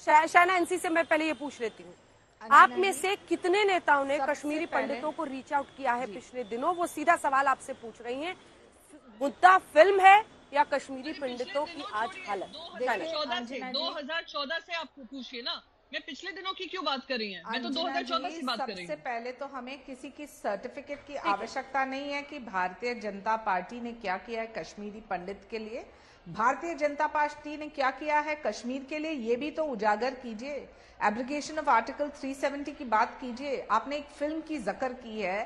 Shaina NC से मैं पहले ये पूछ लेती हूँ। आप में से कितने नेताओं ने कश्मीरी पंडितों को रीच आउट किया है पिछले दिनों? वो सीधा सवाल आपसे पूछ रही हैं। मुद्दा फ़िल्म है या कश्मीरी पंडितों की आज हालत? दो हज़ार चौदह से आप पूछिए ना। मैं पिछले दिनों की क्यों बात कर रही हैं? मैं तो 2014 से बात कर रही हूँ। सबसे पहले तो हमें किसी की सर्टिफिकेट की आवश्यकता नहीं है कि भारतीय जनता पार्टी ने क्या किया है कश्मीरी पंडित के लिए। भारतीय जनता पार्टी ने क्या किया है कश्मीर के लिए ये भी तो उजागर कीजिए। एब्रिगेशन ऑफ़ आर्टिकल 370 की बात कीजिए। आपने एक फ़िल्म की जक्र की है।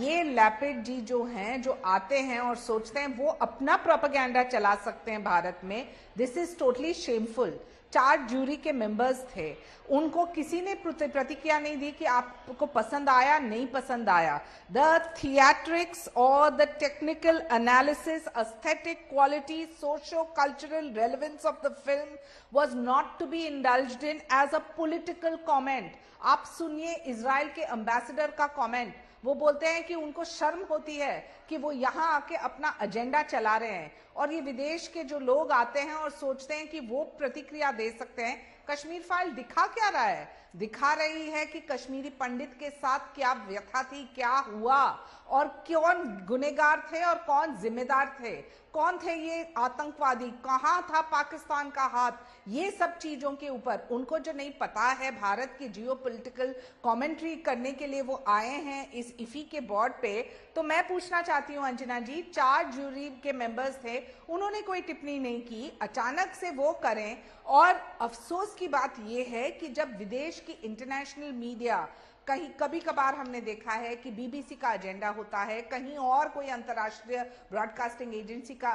ये लैपिड जी जो हैं जो आते हैं और सोचते हैं वो अपना प्रोपागेंडा चला सकते हैं भारत में। दिस इज़ टोटली शेमफुल चार जूरी के मेंबर्स थे। उनको किसी ने प्रतिक्रिया नहीं दी कि आपको पसंद आया, नहीं पसंद आया। द थिएट्रिक्स और the technical analysis aesthetic quality socio cultural relevance of the film was not to be indulge in as a political comment आप सुनिए इसराइल के अम्बेसडर का कॉमेंट वो बोलते हैं कि उनको शर्म होती है कि वो यहाँ आके अपना एजेंडा चला रहे हैं। और ये विदेश के जो लोग आते हैं और सोचते हैं कि वो प्रतिक्रिया दे सकते हैं कश्मीर फ़ाइल दिखा क्या रहा है? दिखा रही है कि कश्मीरी पंडित के साथ क्या व्यथा थी, क्या हुआ? और कौन गुनेगार थे और कौन जिम्मेदार थे? कौन थे ये आतंकवादी? कहाँ था पाकिस्तान का हाथ? ये सब चीज़ों के ऊपर उनको जो नहीं पता है, भारत की जियो पोलिटिकल कॉमेंट्री करने के लिए वो आए हैं इस इफी के बोर्ड पे। तो मैं पूछना चाहती हूँ अंजना जी, चार जूरी के मेंबर्स थे, उन्होंने कोई टिप्पणी नहीं की। अचानक से वो करें और अफसोस की बात यह है कि जब विदेश की इंटरनेशनल मीडिया कहीं कभी कभार हमने देखा है कि बीबीसी का एजेंडा होता है, कहीं और कोई अंतर्राष्ट्रीय ब्रॉडकास्टिंग एजेंसी का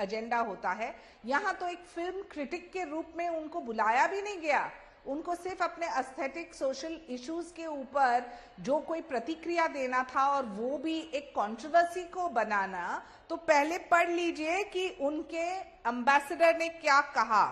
एजेंडा होता है, यहाँ तो एक फ़िल्म क्रिटिक के रूप में उनको बुलाया भी नहीं गया। उनको सिर्फ़ अपने अस्थेटिक सोशल इश्यूज़ के ऊपर जो कोई प्रतिक्रिया देना था और वो भी एक कंट्रोवर्सी को बनाना तो पहले पढ़ लीजिए कि उनके एम्बेसडर ने क्या कहा।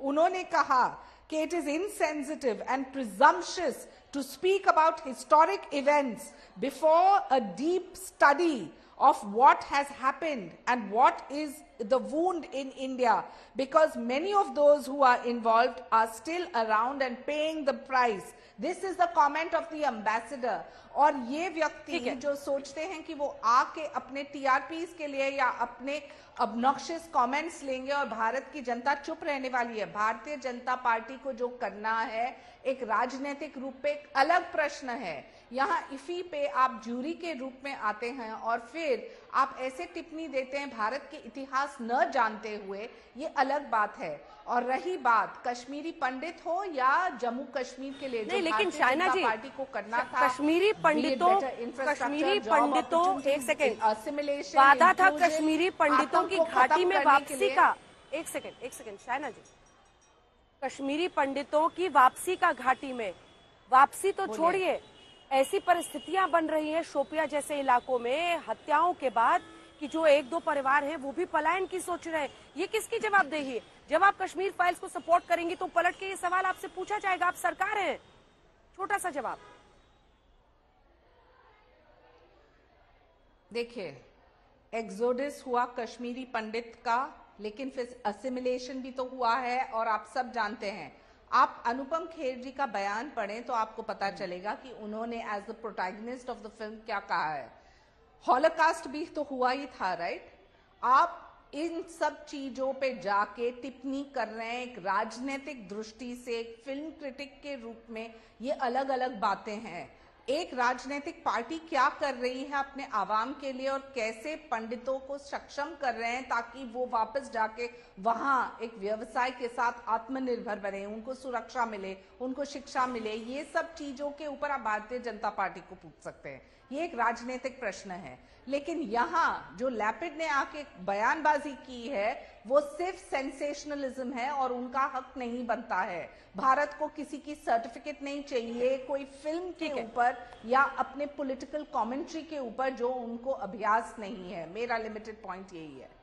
उन्होंने कहा कि it is insensitive and presumptuous to speak about historic events before a deep study of what has happened and what is the wound in India because many of those who are involved are still around and paying the price. This is the comment of the ambassador. और ये व्यक्ति जो सोचते हैं कि वो आके अपने टीआरपीस के लिए या अपने अबनॉक्शियस कमेंट्स लेंगे और भारत की जनता चुप रहने वाली है भारतीय जनता पार्टी को जो करना है एक राजनीतिक रूप पे एक अलग प्रश्न है यहाँ इफी पे आप जूरी के रूप में आते हैं और फिर आप ऐसे टिप्पणी देते हैं भारत के इतिहास न जानते हुए ये अलग बात है। और रही बात कश्मीरी पंडित हो या जम्मू कश्मीर के लिए नहीं लेकिन चाइना जी पार्टी को करना था कश्मीरी पंडितों कश्मीरी पंडितों एक सेकेंड असिमिलेशन वादा था कश्मीरी पंडितों की घाटी में वापसी का। एक सेकेंड एक सेकेंड चाइना जी कश्मीरी पंडितों की वापसी का घाटी में। वापसी तो छोड़िए। ऐसी परिस्थितियाँ बन रही हैं शोपिया जैसे इलाकों में। हत्याओं के बाद कि जो एक दो परिवार हैं, वो भी पलायन की सोच रहे हैं। ये किसकी जवाबदेही है? जब आप कश्मीर फाइल्स को सपोर्ट करेंगे तो पलट के ये सवाल आपसे पूछा जाएगा। आप सरकार है। छोटा सा जवाब। देखिए एक्सोडिस हुआ कश्मीरी पंडित का, लेकिन फिर असिमिलेशन भी तो हुआ है और आप सब जानते हैं। आप अनुपम खेर जी का बयान पढ़ें तो आपको पता चलेगा कि उन्होंने as the protagonist of the film क्या कहा है। हॉलोकास्ट भी तो हुआ ही था राइट आप इन सब चीज़ों पे जाके टिप्पणी कर रहे हैं, एक राजनीतिक दृष्टि से, एक फ़िल्म क्रिटिक के रूप में, ये अलग अलग बातें हैं। एक राजनीतिक पार्टी क्या कर रही है अपने आवाम के लिए और कैसे पंडितों को सक्षम कर रहे हैं ताकि वो वापस जाके वहाँ एक व्यवसाय के साथ आत्मनिर्भर बने, उनको सुरक्षा मिले, उनको शिक्षा मिले, ये सब चीज़ों के ऊपर आप भारतीय जनता पार्टी को पूछ सकते हैं। ये एक राजनीतिक प्रश्न है। लेकिन यहाँ जो लैपिड ने आके बयानबाजी की है वो सिर्फ़ सेंसेशनलिज्म है और उनका हक नहीं बनता है। भारत को किसी की सर्टिफिकेट नहीं चाहिए कोई फ़िल्म के ऊपर या अपने पॉलिटिकल कमेंट्री के ऊपर जो उनको अभ्यास नहीं है। मेरा लिमिटेड पॉइंट यही है।